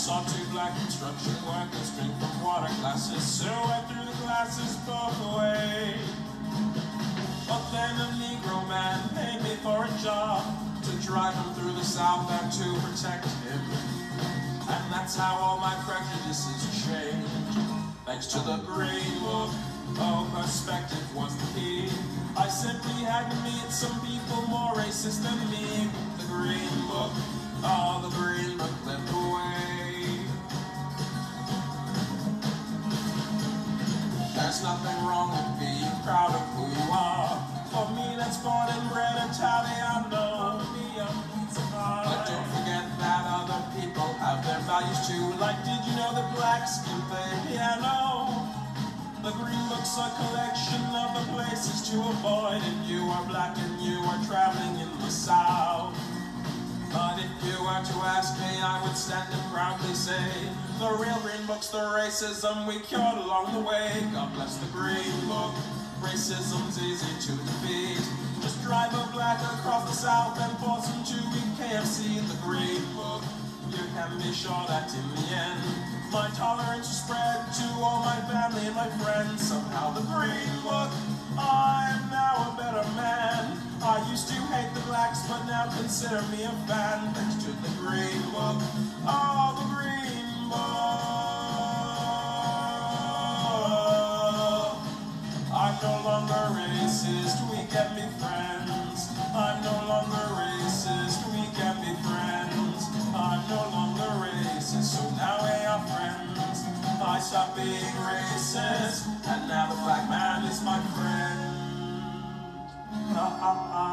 saw two black construction workers drink from water glasses, silhouette through the glasses broke away. Job to drive him through the South and to protect him. And that's how all my prejudices changed. Thanks to the green book, oh, perspective was the key. I simply had to meet some people more racist than me. The green book, oh, the green book led the way. There's nothing wrong with being proud of too. Like, did you know that blacks can play piano? The green book's a collection of the places to avoid. And you are black and you are traveling in the south. But if you were to ask me, I would stand and proudly say, the real green book's the racism we cured along the way. God bless the green book. Racism's easy to defeat. Just drive a black across the south and force him to eat KFC the green book. You can be sure that in the end, my tolerance will spread to all my family and my friends. Somehow the green book, I am now a better man. I used to hate the blacks, but now consider me a fan. Thanks to the green book, oh, the green book. I'm no longer racist, we can be friends. I stopped being racist, and now the black man is my friend. Ah, ah,